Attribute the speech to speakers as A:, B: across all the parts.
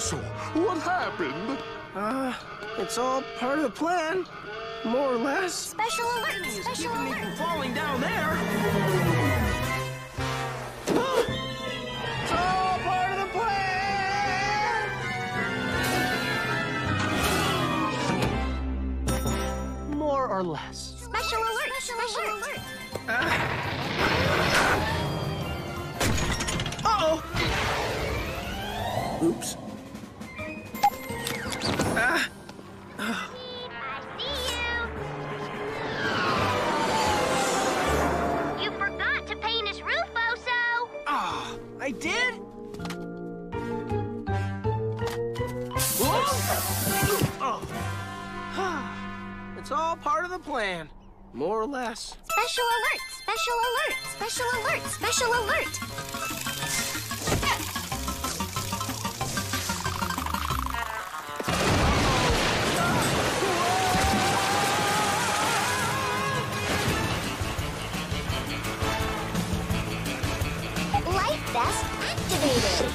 A: Mafioso, what happened?
B: Uh, it's all part of the plan. More or less.
C: Special alert!
B: It's
C: Special
B: keeping me from
C: alert!
B: falling down there. It's all part of the plan. More or less.
C: Special alert! Special alert!
B: Uh-oh. Oops. I did? It's all part of the plan. More or less.
C: Special alert! Special alert! Special alert! Special alert! Vest activated!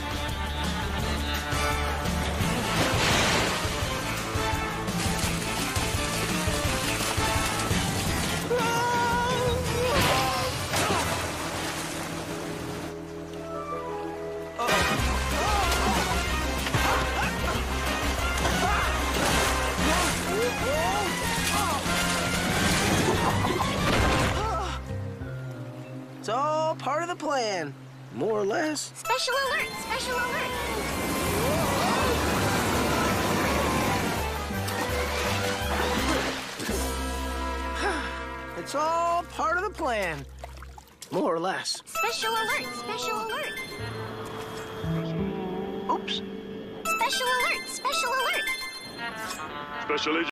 B: It's all part of the plan. More or less.
C: Special alert! Special alert!
B: It's all part of the plan. More or less.
C: Special alert! Special alert!
B: Oops.
C: Special alert! Special alert!
A: Special Agent